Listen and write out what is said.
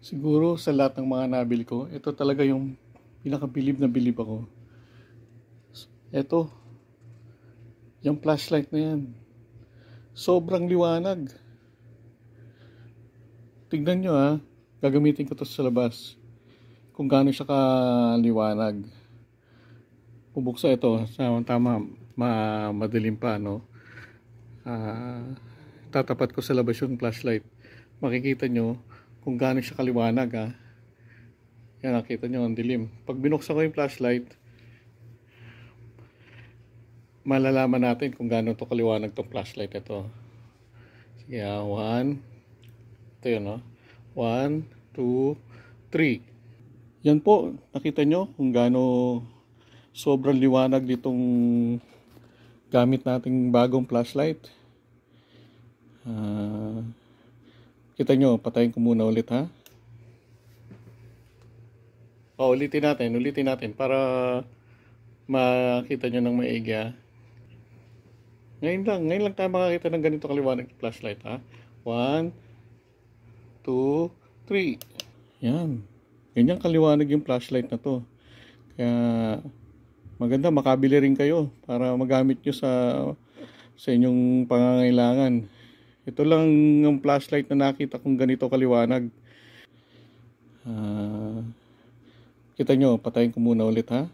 Siguro sa lahat ng mga nabili ko, ito talaga yung pinakabilib na bilib ako. Ito, yung flashlight na yan. Sobrang liwanag. Tignan nyo ha, gagamitin ko to sa labas. Kung gaano siya kaliwanag. Pubuksa ito, sa tama, ma madilim pa, no? Ah, tatapat ko sa labas yung flashlight. Makikita nyo kung gaano siya kaliwanag, ha? Yan, nakita nyo, ang dilim. Pag binuksan ko yung flashlight, malalaman natin kung gaano to kaliwanag tong flashlight ito. Sige, ah, one, ito yun, no? One, two, three. Yan po, nakita nyo kung gaano sobrang liwanag ditong gamit nating bagong flashlight. Ah, kita nyo, patayin ko muna ulit ha. O, ulitin natin, ulitin natin para makita nyo ng maigi. Ngayon lang, ngayon lang tayo makakita ng ganito kaliwanag flashlight ha. One, two, three. Yan. Ganyan kaliwanag yung flashlight na to. Kaya maganda makabili rin kayo para magamit nyo sa sa inyong pangangailangan. Ito lang ang flashlight na nakita kong ganito kaliwanag. Ah, kita nyo, patayin ko muna ulit ha.